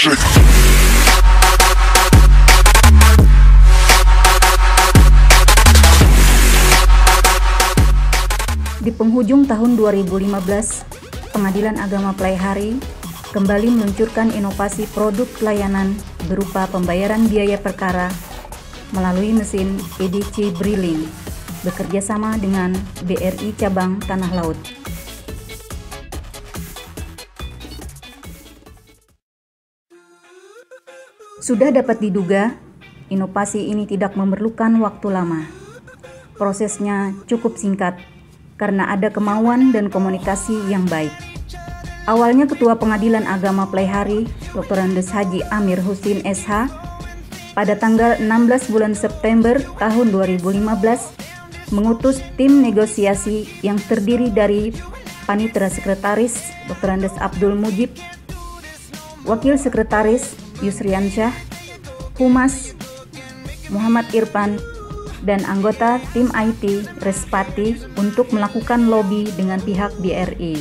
Di penghujung tahun 2015, Pengadilan Agama Pelaihari kembali meluncurkan inovasi produk pelayanan berupa pembayaran biaya perkara melalui mesin EDC Brilling bekerja sama dengan BRI Cabang Tanah Laut. Sudah dapat diduga, inovasi ini tidak memerlukan waktu lama. Prosesnya cukup singkat karena ada kemauan dan komunikasi yang baik. Awalnya Ketua Pengadilan Agama Pelaihari, Dr. Andes Haji Amir Husin SH, pada tanggal 16 bulan September tahun 2015 mengutus tim negosiasi yang terdiri dari Panitera Sekretaris Dr. Andes Abdul Mujib, Wakil Sekretaris Yusriansyah, Humas Muhammad Irfan, dan anggota tim IT Respati untuk melakukan lobby dengan pihak BRI.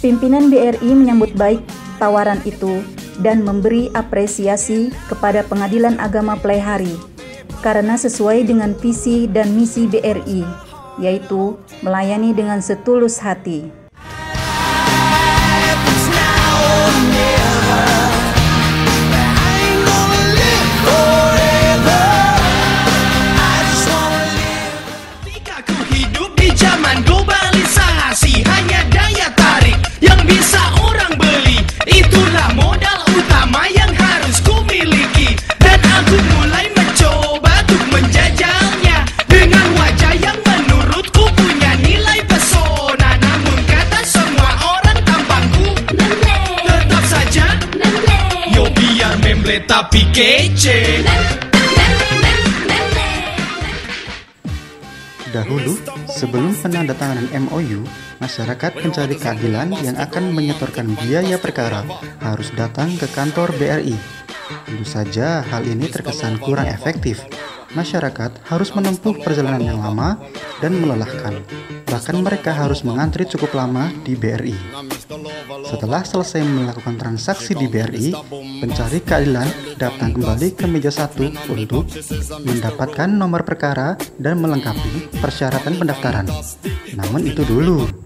Pimpinan BRI menyambut baik tawaran itu dan memberi apresiasi kepada Pengadilan Agama Pelaihari karena sesuai dengan visi dan misi BRI, yaitu melayani dengan setulus hati. Dahulu, sebelum penandatanganan MOU, masyarakat pencari keadilan yang akan menyetorkan biaya perkara harus datang ke kantor BRI. Tentu saja hal ini terkesan kurang efektif. Masyarakat harus menempuh perjalanan yang lama dan melelahkan. Bahkan mereka harus mengantri cukup lama di BRI. Setelah selesai melakukan transaksi di BRI, pencari keadilan datang kembali ke meja satu untuk mendapatkan nomor perkara dan melengkapi persyaratan pendaftaran. Namun itu dulu.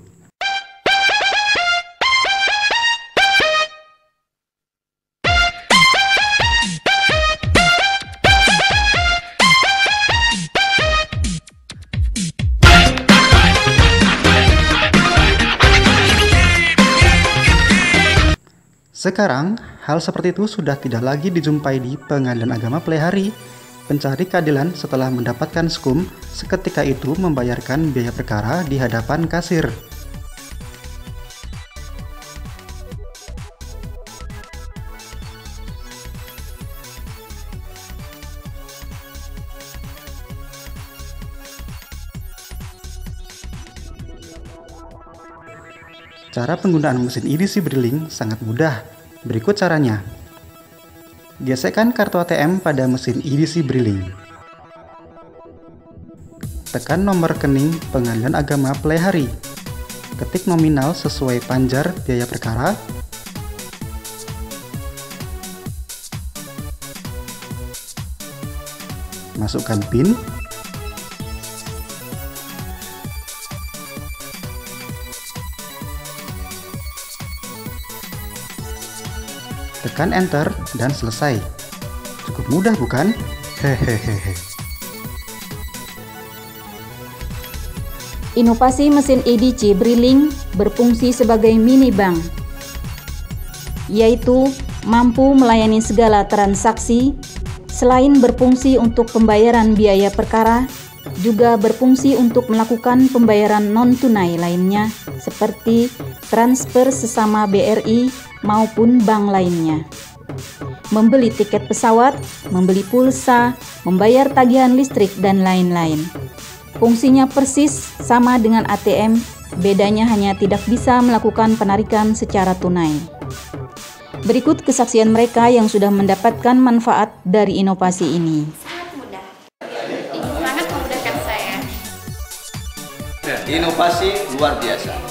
Sekarang, hal seperti itu sudah tidak lagi dijumpai di pengadilan agama Pelaihari. Pencari keadilan setelah mendapatkan skum, seketika itu membayarkan biaya perkara di hadapan kasir. Cara penggunaan mesin EDC Brilling sangat mudah. Berikut caranya. Gesekkan kartu ATM pada mesin EDC Brilling. Tekan nomor rekening Pengadilan Agama Pelaihari. Ketik nominal sesuai panjar biaya perkara. Masukkan PIN Tekan enter dan selesai. Cukup mudah bukan? Hehehe. Inovasi mesin EDC Brilling berfungsi sebagai mini bank, yaitu mampu melayani segala transaksi selain berfungsi untuk pembayaran biaya perkara, juga berfungsi untuk melakukan pembayaran non-tunai lainnya seperti transfer sesama BRI maupun bank lainnya. Membeli tiket pesawat, membeli pulsa, membayar tagihan listrik, dan lain-lain. Fungsinya persis sama dengan ATM, bedanya hanya tidak bisa melakukan penarikan secara tunai. Berikut kesaksian mereka yang sudah mendapatkan manfaat dari inovasi ini. sangat mudah. Ini sangat memudahkan saya. Inovasi luar biasa.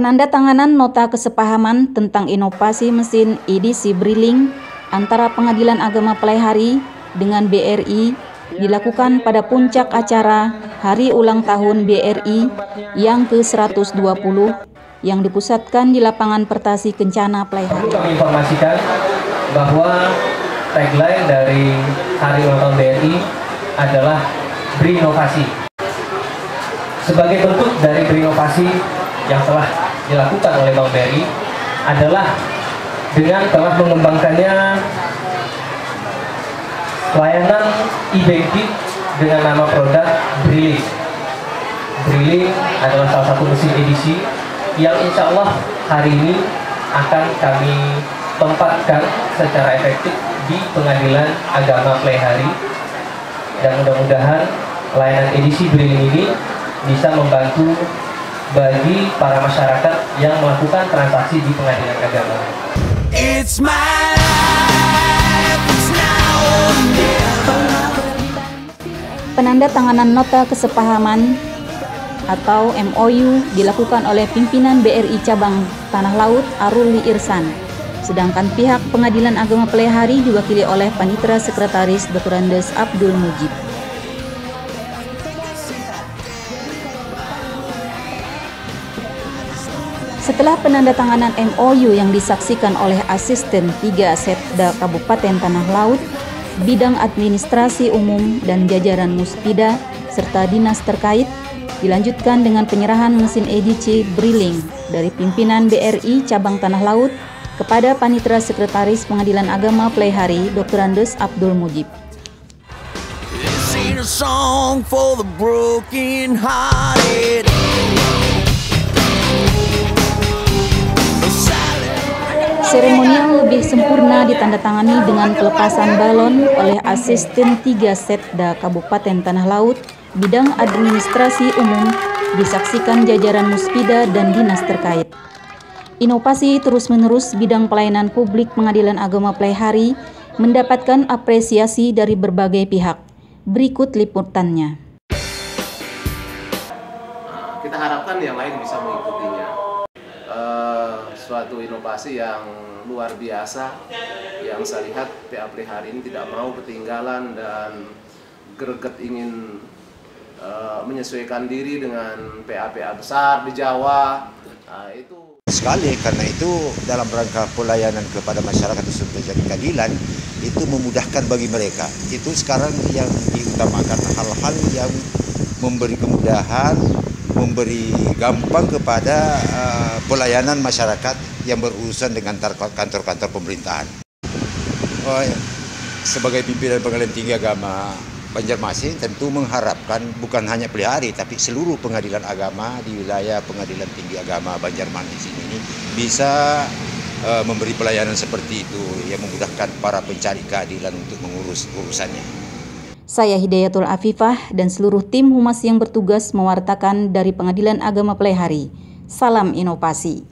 Penandatanganan nota kesepahaman tentang inovasi mesin edisi Briling antara Pengadilan Agama Pelaihari dengan BRI dilakukan pada puncak acara Hari Ulang Tahun BRI yang ke-120 yang dipusatkan di lapangan Pertasi Kencana Pelaihari. Kami informasikan bahwa tagline dari Hari Ulang Tahun BRI adalah berinovasi. Sebagai bentuk dari berinovasi yang telah dilakukan oleh Bank BRI adalah dengan telah mengembangkannya layanan e-banking dengan nama produk Briling. Briling adalah salah satu mesin edisi yang insya Allah hari ini akan kami tempatkan secara efektif di Pengadilan Agama Pelaihari dan mudah-mudahan layanan edisi Briling ini bisa membantu bagi para masyarakat yang melakukan transaksi di pengadilan agama. It's my life, it's now or never. Penandatanganan nota kesepahaman atau MOU dilakukan oleh pimpinan BRI cabang Tanah Laut Aruli Irsan. Sedangkan pihak Pengadilan Agama Pelaihari diwakili oleh Panitra Sekretaris Dr. Andes Abdul Mujib. Setelah penandatanganan MOU yang disaksikan oleh Asisten 3 Setda Kabupaten Tanah Laut, bidang administrasi umum dan jajaran Muspida serta dinas terkait, dilanjutkan dengan penyerahan mesin edisi Briling dari pimpinan BRI Cabang Tanah Laut kepada Panitra Sekretaris Pengadilan Agama Pelaihari Dr. Andes Abdul Mujib. A song for the broken hearted. Seremonial lebih sempurna ditandatangani dengan pelepasan balon oleh Asisten 3 Setda Kabupaten Tanah Laut, bidang administrasi umum, disaksikan jajaran Muspida dan dinas terkait. Inovasi terus-menerus bidang pelayanan publik Pengadilan Agama Pelaihari mendapatkan apresiasi dari berbagai pihak. Berikut liputannya. kita harapkan yang lain bisa mengikutinya. Eh, suatu inovasi yang luar biasa yang saya lihat PA hari ini tidak mau ketinggalan dan greget ingin eh, menyesuaikan diri dengan PA-PA besar di Jawa. Nah, itu sekali karena itu dalam rangka pelayanan kepada masyarakat untuk terjadi keadilan itu memudahkan bagi mereka itu sekarang yang diutamakan hal-hal yang memberi kemudahan memberi gampang kepada uh, pelayanan masyarakat yang berurusan dengan kantor-kantor pemerintahan Oh, ya. sebagai pimpinan pengadilan tinggi agama Banjarmasin tentu mengharapkan bukan hanya pelihari tapi seluruh pengadilan agama di wilayah pengadilan tinggi agama Banjarmasin ini bisa eh, memberi pelayanan seperti itu yang memudahkan para pencari keadilan untuk mengurus urusannya. Saya Hidayatul Afifah dan seluruh tim humas yang bertugas mewartakan dari Pengadilan Agama Pelaihari. Salam inovasi.